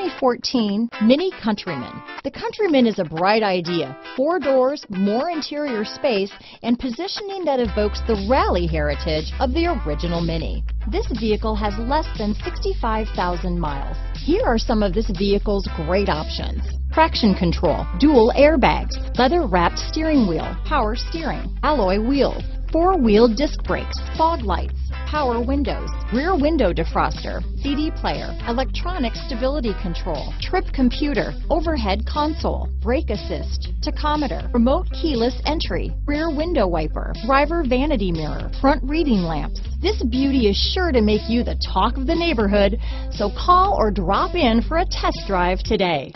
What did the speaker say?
2014 Mini Countryman. The Countryman is a bright idea. Four doors, more interior space, and positioning that evokes the rally heritage of the original Mini. This vehicle has less than 65,000 miles. Here are some of this vehicle's great options. Traction control, dual airbags, leather wrapped steering wheel, power steering, alloy wheels, four-wheel disc brakes, fog lights, power windows, rear window defroster, CD player, electronic stability control, trip computer, overhead console, brake assist, tachometer, remote keyless entry, rear window wiper, driver vanity mirror, front reading lamps. This beauty is sure to make you the talk of the neighborhood, so call or drop in for a test drive today.